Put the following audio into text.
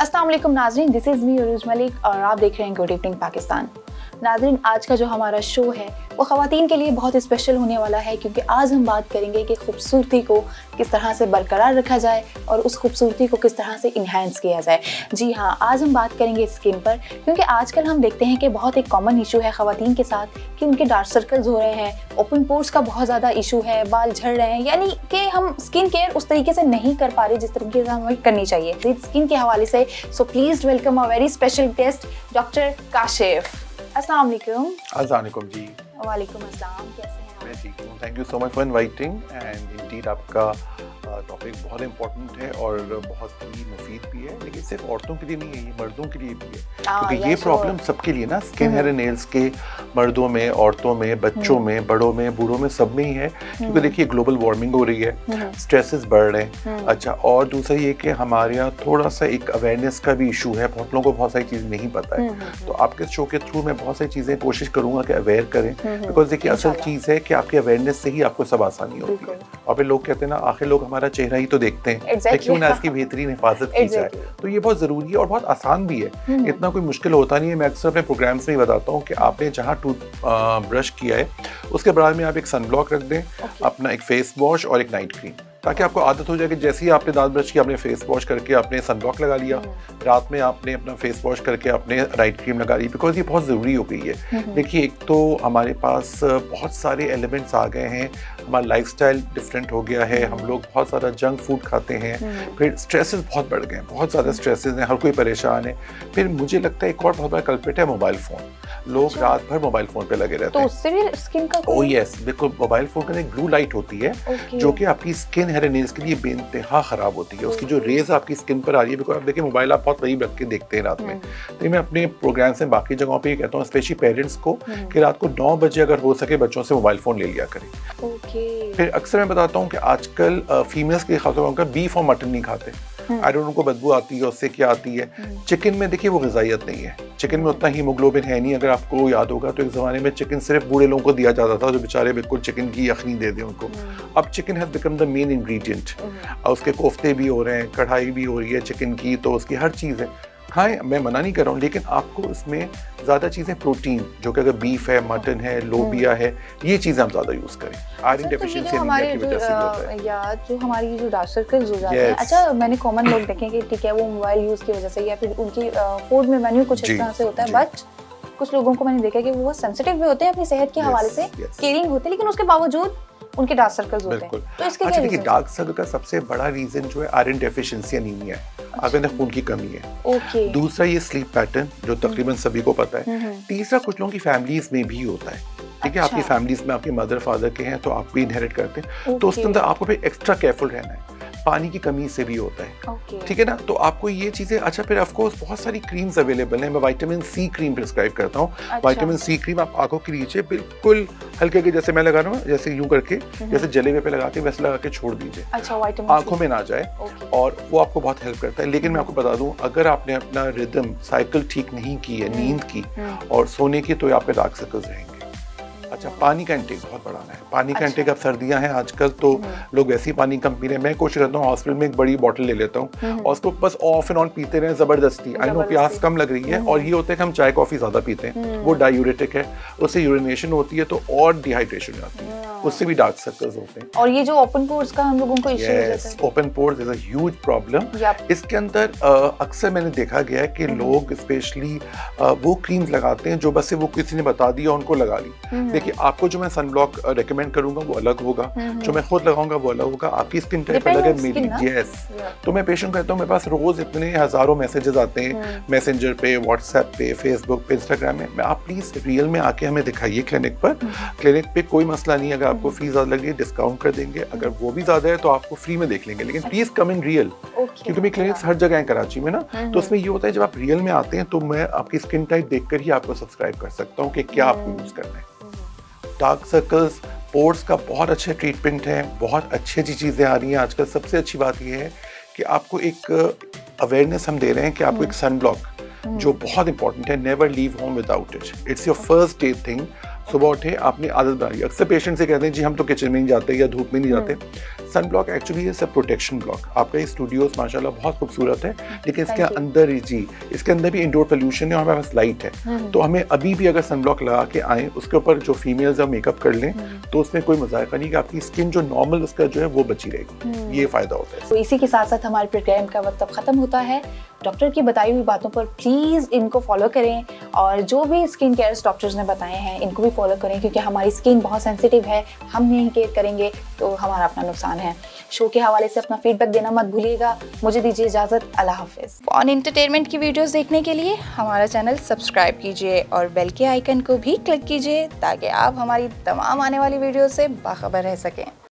अस्सलाम नाजरीन this is me Arooj Malik, और आप देख रहे हैं गुड इवनिंग पाकिस्तान नाजरीन, आज का जो हमारा शो है, वो ख़वान के लिए बहुत स्पेशल होने वाला है क्योंकि आज हम बात करेंगे कि खूबसूरती को किस तरह से बरकरार रखा जाए और उस खूबसूरती को किस तरह से इन्हेंस किया जाए। जी हाँ आज हम बात करेंगे स्किन पर क्योंकि आजकल हम देखते हैं कि बहुत एक कॉमन इशू है ख़वान के साथ कि उनके डार्क सर्कल्स हो रहे हैं ओपन पोर्स का बहुत ज़्यादा इशू है, बाल झड़ रहे हैं, यानी कि हम स्किन केयर उस तरीके से नहीं कर पा रहे जिस तरीके से हमें करनी चाहिए। स्किन के हवाले से so please welcome a very special guest doctor Kashif. अस्सलाम वालेकुम अस्सलाम वालेकुम जी वालेकुम अस्सलाम कैसे हैं मैं ठीक हूँ। Thank you so much for inviting and indeed आपका टॉपिक बहुत इंपॉर्टेंट है और बहुत ही मुफीद भी है लेकिन सिर्फ़ औरतों के लिए नहीं है ये मर्दों के लिए भी है। हाँ, क्योंकि ये प्रॉब्लम सबके लिए ना स्किन हेयर एंड नेल्स के मर्दों में औरतों में बच्चों हम्म। में बड़ों में बूढ़ों में सब में ही है क्योंकि हम्म। देखिए ग्लोबल वार्मिंग हो रही है स्ट्रेसेस बढ़ रहे हैं। अच्छा और दूसरा ये कि हमारे यहाँ थोड़ा सा एक अवेयरनेस का भी इशू है बहुत लोगों को बहुत सारी चीज़ नहीं पता हम्म, है तो आपके शो के थ्रू मैं बहुत सारी चीज़ें कोशिश करूँगा कि अवेयर करें बिकॉज़ देखिए असल चीज़ है कि आपकी अवेयरनेस से ही आपको सब आसानी होती है। और फिर लोग कहते हैं ना आखिर लोग हमारा चेहरा ही तो देखते हैं। Exactly. क्यों ना इसकी बेहतरीन हिफाजत की जाए। तो ये बहुत ज़रूरी है और बहुत आसान भी है। hmm. इतना कोई मुश्किल होता नहीं है। मैं अक्सर अपने प्रोग्राम्स में ही बताता हूँ कि आपने जहाँ टूथ ब्रश किया है उसके बाद में आप एक सनब्लॉक रख दें अपना एक फेस वॉश और एक नाइट क्रीम ताकि आपको आदत हो जाए कि जैसे ही आपने दांत ब्रश किया आपने फेस वॉश करके आपने सन ब्लॉक लगा लिया हम्म। रात में आपने अपना फेस वॉश करके अपने नाइट क्रीम लगा ली बिकॉज़ ये बहुत ज़रूरी हो गई हम्म। है देखिए एक तो हमारे पास बहुत सारे एलिमेंट्स आ गए हैं हमारा लाइफस्टाइल डिफरेंट हो गया है हम लोग बहुत सारा जंक फ़ूड खाते हैं हम्म। फिर स्ट्रेसेस बहुत बढ़ गए हैं बहुत ज़्यादा स्ट्रेसेस हैं हर कोई परेशान है फिर मुझे लगता है एक और बहुत बड़ा कल्पेट है मोबाइल फ़ोन लोग अच्छा। रात भर मोबाइल फ़ोन पे लगे रहते तो हैं उससे भी स्किन का ओ यस बिल्कुल मोबाइल फ़ोन के एक ब्लू लाइट होती है जो कि आपकी स्किन हेयर नेल्स के लिए बेनतहा खराब होती है। उसकी जो रेज आपकी स्किन पर आ रही है बिकॉज़ आप देखिए मोबाइल आप बहुत करीब रख के देखते हैं रात में। तो मैं अपने प्रोग्राम्स में बाकी जगहों पर ये कहता हूँ स्पेशली पेरेंट्स को कि रात को नौ बजे अगर हो सके बच्चों से मोबाइल फ़ोन ले लिया करें। फिर अक्सर मैं बताता हूँ कि आजकल फीमेल्स के खासतौर पर उनका बीफ और मटन नहीं खाते। आई डोंट उनको बदबू आती है उससे क्या आती है। चिकन में देखिए वो गजाइत नहीं है। चिकन में उतना हीमोग्लोबिन है नहीं अगर आपको याद होगा तो एक ज़माने में चिकन सिर्फ़ बूढ़े लोगों को दिया जाता था जो बेचारे बिल्कुल चिकन की यखनी दे दें उनको। अब chicken has become the main ingredient उसके कोफ्ते भी हो रहे हैं कढ़ाई भी हो रही है चिकन की तो उसकी हर चीज़ है। हाँ मैं मना नहीं कर रहा हूँ लेकिन आपको इसमें ज़्यादा चीज़ें प्रोटीन जो कि अगर बीफ है मटन है लोबिया है ये चीज़ें हम ज़्यादा यूज़ करें। आयरन तो डेफिशिएंसी हमारे की जो वजह से होता है। या जो हमारी जो डार्क सर्कल्स हो जाते हैं. अच्छा मैंने कॉमन लोग देखे कि ठीक है वो मोबाइल यूज़ की वजह से या फिर उनकी फ़ूड में मेन्यू कुछ इस तरह से होता है बट कुछ लोगों को मैंने देखा कि वो सेंसिटिव भी होते हैं अपनी सेहत के हवाले से केयरिंग होते हैं लेकिन उसके बावजूद उनके डार्क सर्कल्स होते हैं। तो इसके अच्छा देखिए डार्क सर्कल का सबसे बड़ा रीजन जो है आयरन डेफिशिएंसी अनीमिया है। आपके अंदर खून की कमी है। Okay. ओके दूसरा ये स्लीप पैटर्न जो तकरीबन सभी को पता है। हम्म, तीसरा कुछ लोगों की फैमिलीज़ में भी होता है। ठीक है? आपकी अच्छा। फैमिलीज़ में आपके मदर फादर के हैं तो आप भी इनहेरिट करते हैं। तो उसके अंदर आपको फिर एक्स्ट्रा केयरफुल रहना है। पानी की कमी से भी होता है। ओके ठीक है ना? तो आपको ये चीज़ें अच्छा फिर ऑफकोर्स बहुत सारी क्रीम्स अवेलेबल हैं। मैं विटामिन सी क्रीम प्रिस्क्राइब करता हूँ। अच्छा। विटामिन सी क्रीम आप आँखों के नीचे बिल्कुल हल्के के जैसे मैं लगा रहा हूँ जैसे यूँ करके जैसे जलेबे पे लगा के वैसे लगा के छोड़ दीजिए। अच्छा आँखों में ना जाए और वो आपको बहुत हेल्प करता है। लेकिन मैं आपको बता दूँ अगर आपने अपना रिदम साइकिल ठीक नहीं की है नींद की और सोने की तो आपके डार्क सर्कल्स रहेंगे। अच्छा पानी का इंटेक बहुत बढ़ाना है। पानी का अच्छा। इंटेक अब सर्दियाँ हैं आजकल तो लोग वैसे ही पानी कम पी रहे हैं। मैं कोशिश करता हूँ हॉस्पिटल में एक बड़ी बॉटल ले लेता हूँ। और उसको बस ऑफ़ एंड ऑन पीते रहे ज़बरदस्ती। आई नो प्यास कम लग रही है और ये होता है कि हम चाय कॉफ़ी ज़्यादा पीते हैं। वो डायूरेटिक है उससे यूरिनेशन होती है तो और डिहाइड्रेशन हो जाती है। उससे भी डार्क सर्कल्स होते हैं। और ये जो ओपन पोर्स का हम लोगों को yes open pores is a huge problem इसके अंदर अक्सर मैंने देखा गया है कि लोग स्पेशली वो क्रीम्स लगाते हैं जो बस से वो किसी ने बता दिया उनको लगा ली। देखिए आपको जो मैं सन ब्लॉक रेकमेंड करूँगा वो अलग होगा। जो मैं खुद लगाऊँगा वो अलग होगा। आपकी स्किन टाइप अलग है मेरी। यस तो मैं पेशेंट कहता हूँ मेरे पास रोज इतने हज़ारों मैसेजेस आते हैं। मैसेंजर पे व्हाट्सएप पे फेसबुक पे इंस्टाग्राम में मैं आप प्लीज़ रियल में आके हमें दिखाइए क्लिनिक पर। क्लिनिक पे कोई मसला नहीं अगर आपको फ़ीस ज़्यादा लग रही है डिस्काउंट कर देंगे। अगर वो भी ज़्यादा है तो आपको फ्री में देख लेंगे। लेकिन प्लीज़ कम इन रियल क्योंकि मेरी क्लिनिक्स हर जगह है कराची में ना। तो उसमें ये होता है जब आप रियल में आते हैं तो मैं आपकी स्किन टाइप देखकर ही आपको सब्सक्राइब कर सकता हूँ कि क्या आपको यूज़ करना है। डार्क सर्कल्स पोर्स का बहुत अच्छे ट्रीटमेंट है बहुत अच्छी अच्छी चीज़ें आ रही हैं। आजकल सबसे अच्छी बात यह है कि आपको एक अवेयरनेस हम दे रहे हैं कि आपको एक सन ब्लॉक जो बहुत इंपॉर्टेंट है never leave home without it it's your first day thing सुबह उठे आपने आदत बनाई अक्सर पेशेंट से कहते हैं जी हम तो किचन में नहीं जाते या धूप में नहीं जाते। सन ब्लॉक एक्चुअली ये सब प्रोटेक्शन ब्लॉक आपका ये स्टूडियोज माशाल्लाह बहुत खूबसूरत है लेकिन इसके अंदर ही जी इसके अंदर भी इंडोर पोल्यूशन है और हमारे पास लाइट है। तो हमें अभी भी अगर सन ब्लॉक लगा के आए उसके ऊपर जो फीमेल्स है मेकअप कर लें तो उसमें कोई मज़ाक नहीं कि आपकी स्किन जो नॉर्मल उसका जो है वो बची रहेगी। ये फ़ायदा होता है। तो इसी के साथ साथ हमारे प्रोग्राम का वक्त अब ख़त्म होता है। डॉक्टर की बताई हुई बातों पर प्लीज़ इनको फॉलो करें और जो भी स्किन केयर डॉक्टर्स ने बताए हैं, इनको भी फॉलो करें क्योंकि हमारी स्किन बहुत सेंसिटिव है, हम नहीं केयर करेंगे तो हमारा अपना नुकसान है। शो के हवाले से अपना फीडबैक देना मत भूलिएगा। मुझे दीजिए इजाज़त। अल्लाह हाफिज़। ऑन एंटरटेनमेंट की वीडियोस देखने के लिए हमारा चैनल सब्सक्राइब कीजिए और बेल के आइकन को भी क्लिक कीजिए ताकि आप हमारी तमाम आने वाली वीडियो से बाखबर रह सकें।